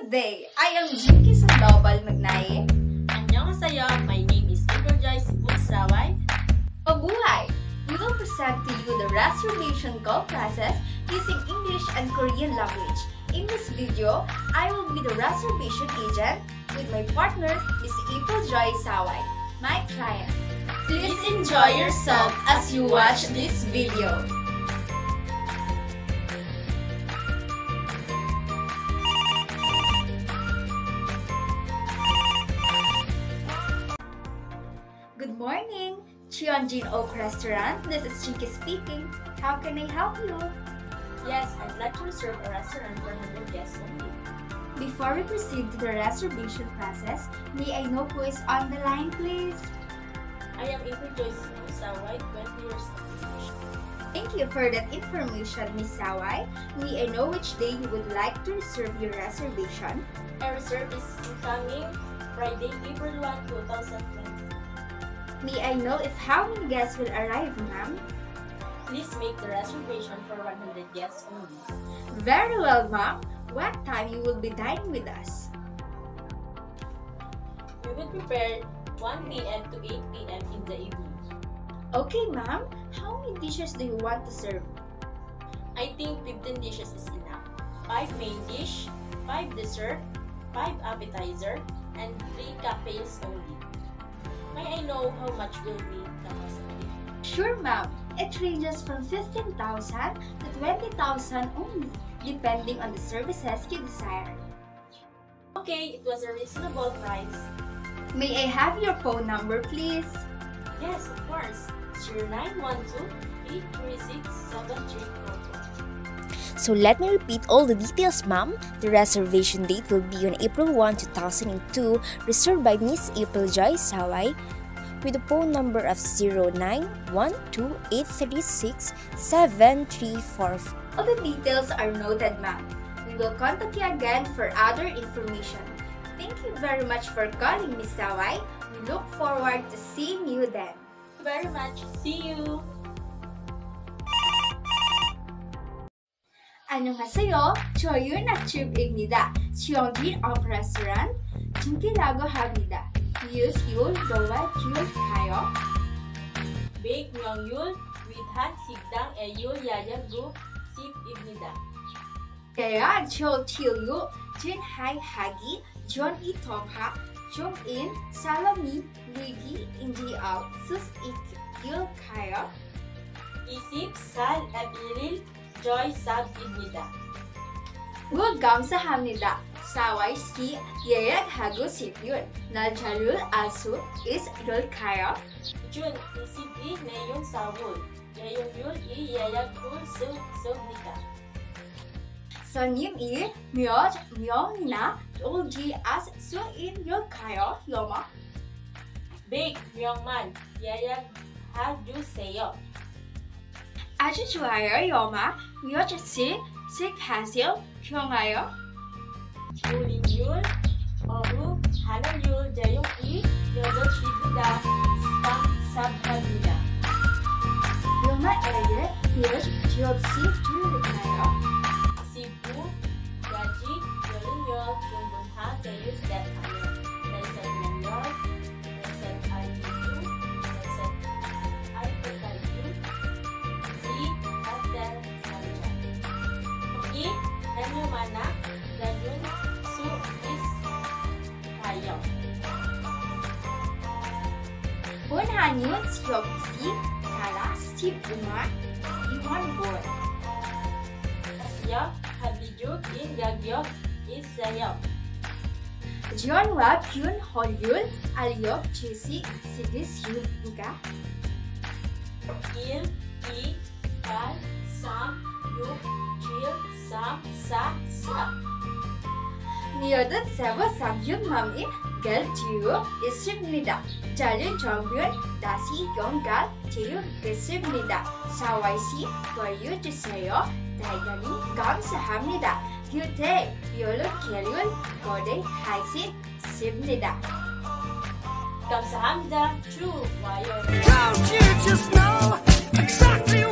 Good day! I am Jinky Sandoval Magnaye. Annyeonghaseyo, my name is Igor Joyce Buksaway. Mabuhay! We will present to you the reservation call process using English and Korean language. In this video, I will be the reservation agent with my partner, Miss April Joy Sawai, my client. Please enjoy yourself as you watch this video. Cheonjin Oak Restaurant. This is Jinky speaking. How can I help you? Yes, I'd like to reserve a restaurant for 100 guests only. Before we proceed to the reservation process, may I know who is on the line, please? I am April Joyce Buksaway, 20 years old. Thank you for that information, Miss Saway. May I know which day you would like to reserve your reservation? I reserve is coming Friday, April 1, 2020. May I know if how many guests will arrive, ma'am? Please make the reservation for 100 guests only. Very well, ma'am. What time you will be dining with us? We will prepare 1 p.m. to 8 p.m. in the evening. Okay, ma'am. How many dishes do you want to serve? I think 15 dishes is enough. 5 main dish, 5 dessert, 5 appetizer, and 3 cocktails only. May I know how much will be the cost? Sure, ma'am. It ranges from 15,000 to 20,000 only, depending on the services you desire. Okay, it was a reasonable price. May I have your phone number, please? Yes, of course. 0912-836-7342. So let me repeat all the details, ma'am. The reservation date will be on April 1, 2002, reserved by Miss April Joy Saway with a phone number of 0912-836-7344. All the details are noted, ma'am. We will contact you again for other information. Thank you very much for calling, Miss Saway. We look forward to seeing you then. Very much. See you! 안녕하세요. 저희는 아침입니다. 지영진 업 레스토랑 진기라고 합니다. 이웃이웃 도와줄까요? Bake Myeongyul with Han Sikdang Eyul Yaya Group Sip입니다. 대야 조티유 진하이하기 존이통하 종인 살로미 리기 인디아웃 수스이일까요? Isip Sal at Iril Joy Sab입니다. 굿 감사합니다. 사와이 씨 예약하고 싶은 날짜를 알 수 있을까요? Jun Isip I Neyon Sawul Yayongyul I Yaya Group Sip입니다. 손님이 몇 명이나 오지 않을 수 있을까요? 여마? Bake Myongman Yaya 해주세요. 아주 좋아요, 영화. 우여주씨, 식하세요. 기억나요? 조리율, 어우, 하나율, 제육이, 여덟이구다, 삼삼합니다. 영화에게 몇 지역씩 줄을까요? 19, 까지, 16, 정도 다 제일 시작합니다. yok. Buona notizia cara Stigmar Ivan Boy. Siyah habijuk in gagyok is sayap. John Webb yun holyul aliyok chesi sidis yun buka. Il i kal sam yuk chil sam sa sa 미어든 세버 삼육맘이 결지우 있습니다. 잘린 정균 다시 연갈 지우 있습니다. 사와이시 보여주세요. 대단히 감사합니다. 규태 비올로 계륜 거대 하시 습니다. 감사합니다. True, 와요. Don't you just know exactly what